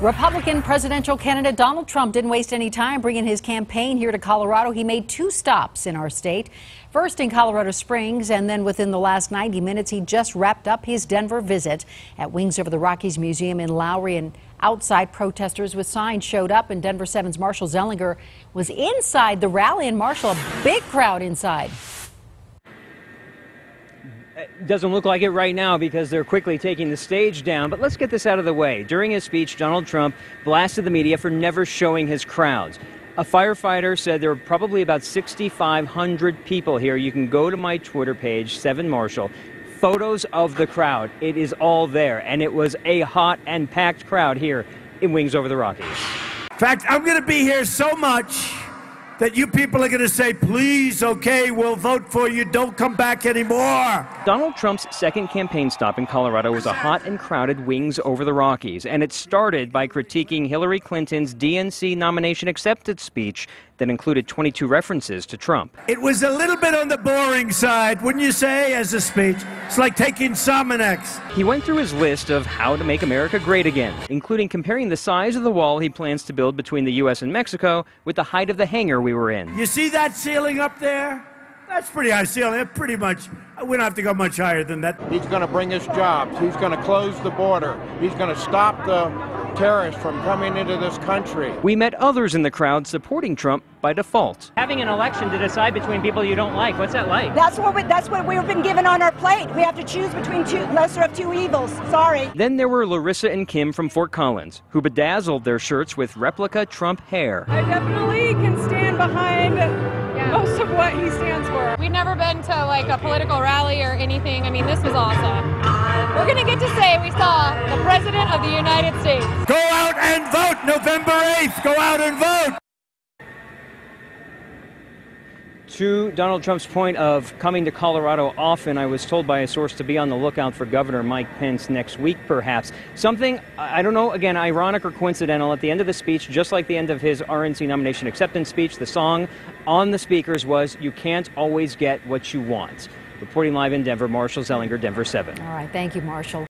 Republican presidential candidate Donald Trump didn't waste any time bringing his campaign here to Colorado. He made two stops in our state. First in Colorado Springs, and then within the last 90 minutes, he just wrapped up his Denver visit at Wings Over the Rockies Museum in Lowry. And outside protesters with signs showed up, and Denver 7's Marshall Zelinger was inside the rally. And Marshall, a big crowd inside. Doesn't look like it right now because they're quickly taking the stage down. But let's get this out of the way. During his speech, Donald Trump blasted the media for never showing his crowds. A firefighter said there were probably about 6,500 people here. You can go to my Twitter page, 7 Marshall. Photos of the crowd. It is all there. And it was a hot and packed crowd here in Wings Over the Rockies. In fact, I'm going to be here so much that you people are going to say, please, okay, we'll vote for you, don't come back anymore. Donald Trump's second campaign stop in Colorado was a hot and crowded Wings over the Rockies, and it started by critiquing Hillary Clinton's DNC nomination acceptance speech that included 22 references to Trump. It was a little bit on the boring side, wouldn't you say, as a speech? It's like taking Sominex. He went through his list of how to make America great again, including comparing the size of the wall he plans to build between the U.S. and Mexico with the height of the hangar we were in. You see that ceiling up there? That's pretty high ceiling. Pretty much, we don't have to go much higher than that. He's going to bring us jobs. He's going to close the border. He's going to stop the terrorists from coming into this country. We met others in the crowd supporting Trump by default. Having an election to decide between people you don't like, what's that like? That's what we, that's what we've been given on our plate. We have to choose between two lesser of two evils. Sorry. Then there were Larissa and Kim from Fort Collins, who bedazzled their shirts with replica Trump hair. I definitely can stand behind yeah. most of what he stands for. We've never been to like a political rally or anything. I mean, this was awesome. We're going to get to say we saw the President of the United States. Go out and vote November 8th. Go out and vote. To Donald Trump's point of coming to Colorado often, I was told by a source to be on the lookout for Governor Mike Pence next week, perhaps. Something, I don't know, again, ironic or coincidental, at the end of the speech, just like the end of his RNC nomination acceptance speech, the song on the speakers was, You can't always get what you want. Reporting live in Denver, Marshall Zelinger, Denver 7. All right, thank you, Marshall.